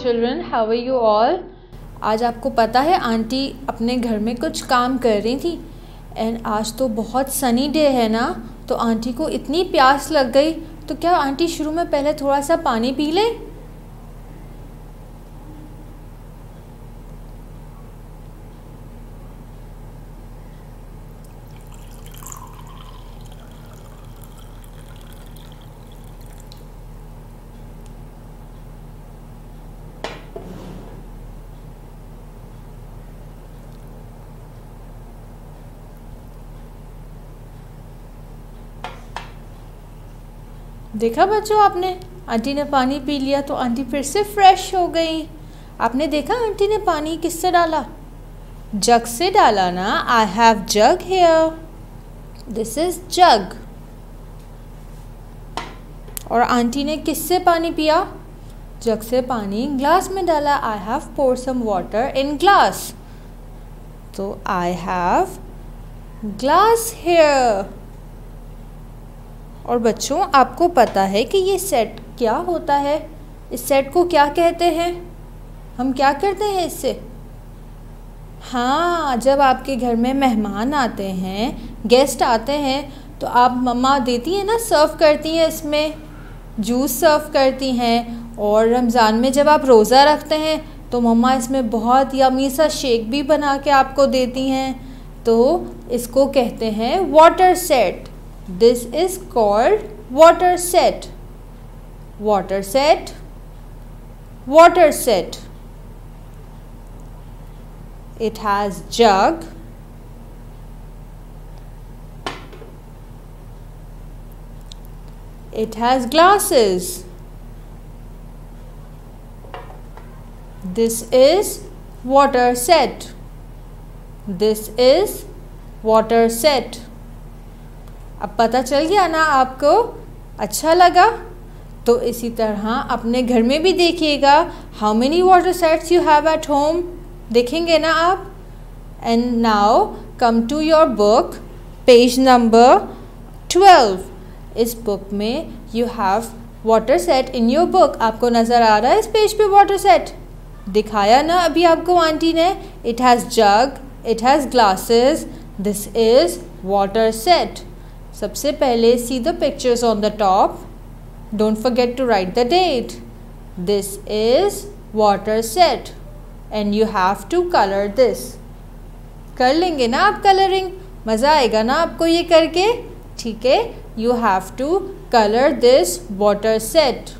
children, how are you all आज आपको पता है आंटी अपने घर में कुछ काम कर रही थी। एंड आज तो बहुत सनी डे है ना तो आंटी को इतनी प्यास लग गई। तो क्या आंटी शुरू में पहले थोड़ा सा पानी पी ले? देखा बच्चों आपने? आंटी ने पानी पी लिया तो आंटी फिर से फ्रेश हो गई। आपने देखा आंटी ने पानी किससे डाला? जग से डाला ना? I have jug here this is jug और आंटी ने किससे पानी पिया? जग से पानी ग्लास में डाला। I have pour some water in glass तो आई हैव ग्लास हेयर और बच्चों, आपको पता है कि ये सेट क्या होता है? इस सेट को क्या कहते हैं? हम क्या करते हैं इससे? हाँ जब आपके घर में मेहमान आते हैं गेस्ट आते हैं तो आप मम्मा देती हैं ना सर्व करती हैं इसमें जूस सर्व करती हैं, और रमज़ान में जब आप रोज़ा रखते हैं तो मम्मा इसमें बहुत यमी सा शेक भी बना के आपको देती हैं। तो इसको कहते हैं water set This is called water set. Water set. Water set. It has jug. It has glasses. This is water set. This is water set. अब पता चल गया ना आपको अच्छा लगा? तो इसी तरह अपने घर में भी देखिएगा how many water sets you have at home देखेंगे ना आप? And now come to your book page number twelve इस बुक में you have water set in your book आपको नज़र आ रहा है इस पेज पे वाटर सेट दिखाया ना अभी आपको आंटी ने? It has jug it has glasses this is water set सबसे पहले see the pictures on the top don't forget to write the date this is water set and you have to colour this कर लेंगे ना आप colouring मज़ा आएगा ना आपको ये करके ठीक है you have to colour this water set